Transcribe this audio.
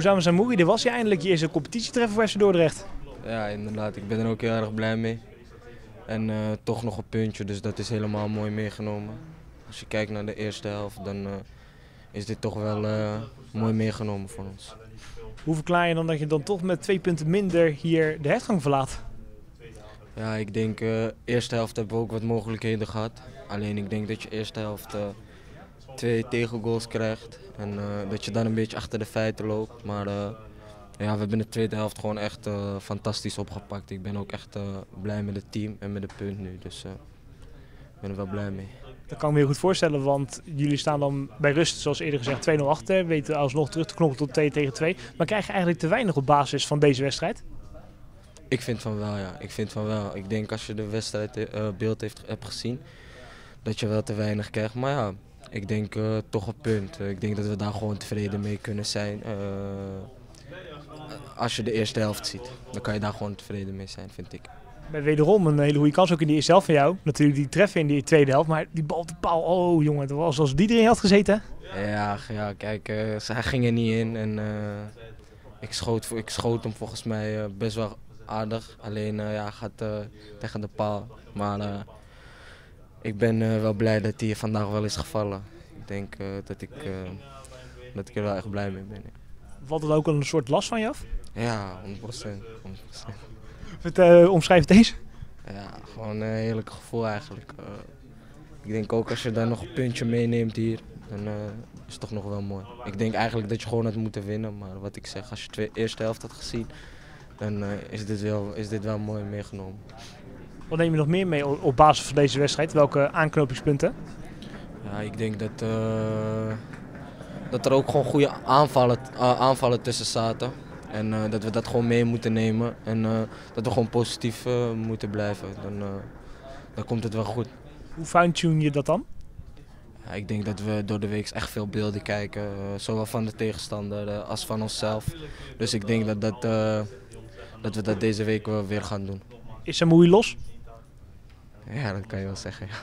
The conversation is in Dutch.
Hoezame Zamouri, dit was je eindelijk je eerste competitietreffer voor FC Dordrecht. Ja, inderdaad. Ik ben er ook heel erg blij mee. En eh, toch nog een puntje, dus dat is helemaal mooi meegenomen. Als je kijkt naar de eerste helft, dan eh, is dit toch wel eh, mooi meegenomen voor ons. Hoe verklaar je dan dat je dan toch met twee punten minder hier de hertgang verlaat? Ja, ik denk, eerste helft hebben we ook wat mogelijkheden gehad. Alleen ik denk dat je eerste helft twee tegengoals krijgt. En eh, dat je dan een beetje achter de feiten loopt. Maar eh, ja, we hebben de tweede helft gewoon echt eh, fantastisch opgepakt. Ik ben ook echt blij met het team en met de punt nu. Dus ik ben er wel blij mee. Dat kan ik me heel goed voorstellen, want jullie staan dan bij rust, zoals eerder gezegd, 2-0 achter. Weten alsnog terug te knokken tot 2 tegen 2. Maar krijg je eigenlijk te weinig op basis van deze wedstrijd? Ik vind van wel, ja. Ik vind van wel. Ik denk als je de wedstrijdbeeld heeft hebt gezien, dat je wel te weinig krijgt. Maar ja, ik denk eh, toch een punt. Eh, ik denk dat we daar gewoon tevreden mee kunnen zijn. Eh, als je de eerste helft ziet, dan kan je daar gewoon tevreden mee zijn, vind ik. Met wederom een hele goede kans ook in die eerste helft van jou. Natuurlijk die treffen in die tweede helft, maar die bal op de paal, oh jongen, het was als die erin had gezeten. Ja, ja kijk, ze- hij ging er niet in en ik, schoot, ik schoot hem volgens mij best wel aardig. Alleen uh, ja, gaat tegen de paal. Maar ik ben eh, wel blij dat hij vandaag wel is gevallen. Ik denk eh, dat, ik, eh, dat ik er wel echt blij mee ben. Valt het ook een soort last van je af? Ja, 100%. 100%. Het, eh, omschrijf het eens. Ja, gewoon een heerlijk gevoel eigenlijk. Ik denk ook als je daar nog een puntje meeneemt hier, dan is het toch nog wel mooi. Ik denk eigenlijk dat je gewoon had moeten winnen, maar wat ik zeg, als je de eerste helft had gezien, dan is, dit wel, is dit wel mooi meegenomen. Wat neem je nog meer mee op basis van deze wedstrijd? Welke aanknopingspunten? Ja, ik denk dat, eh, dat er ook gewoon goede aanvallen, eh, aanvallen tussen zaten. En eh, dat we dat gewoon mee moeten nemen en dat we gewoon positief moeten blijven. Dan, dan komt het wel goed. Hoe fine-tune je dat dan? Ja, ik denk dat we door de week echt veel beelden kijken, zowel van de tegenstander als van onszelf. Dus ik denk dat, dat, dat we dat deze week weer gaan doen. Is Samoui los? Ja, dat kan je wel zeggen. Ja.